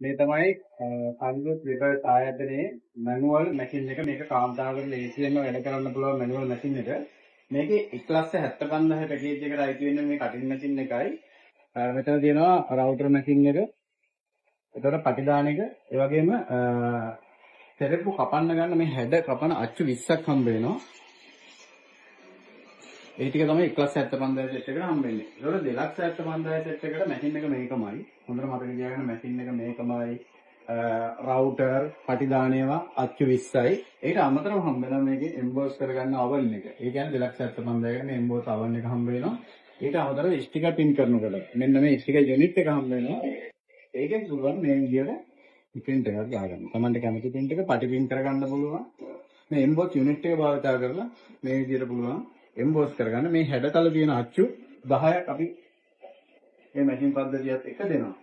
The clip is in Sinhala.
මේ තමයි සංයුත් විකල්ප ආයතනයේ මැනුවල් මැෂින් එක මේක කාන්තාවකට ලේසියෙන්ම වැඩ කරන්න පුළුවන් මැනුවල් මැෂින් එක. මේකේ 175000 පැකේජ් එකට අයිති වෙන මේ කටින් මැෂින් එකයි. මෙතන තියෙනවා රවුටර් මැෂින් එක. එතකොට පටිදාන එක, ඒ වගේම තෙරපු කපන්න ගන්න මේ හැඩ කපන අච්චු 20ක් හම්බ වෙනවා. ඒ ටික තමයි 175000 සෙට් එකට හම්බ වෙන්නේ. ඒතකොට 275000 සෙට් එකට මැෂින් එක මේකමයි. හොඳට මතක තියාගන්න මැෂින් එක මේකමයි. රවුටර් පටිදානේවා අච්චු 20යි. ඒකට අමතරව හම්බ වෙනවා මේකේ එම්බෝස් කරගන්න අවල් එක. ඒ කියන්නේ 275000 කට එම්බෝස් අවල් එක හම්බ වෙනවා. ඊට අමතරව ස්ටිකර් පින් කරනකොට මෙන්න මේ ස්ටිකර් යුනිට් එක හම්බ වෙනවා. ඒකෙන් පුළුවන් මේ විදියට print එකක් දාගන්න. Tamanට කැමති print එක පටි print කරගන්න පුළුවන්. මේ emboss unit එක භාවිත කරලා මේ විදියට පුළුවන් emboss කරගන්න. මේ හැඩතල තියෙන අච්චු 10ක් අපි මේ මැෂින් පද්ධතියත් එක්ක දෙනවා.